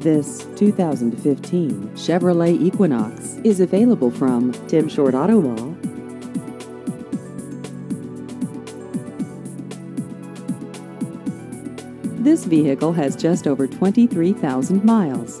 This 2015 Chevrolet Equinox is available from Tim Short Auto Mall. This vehicle has just over 23,000 miles.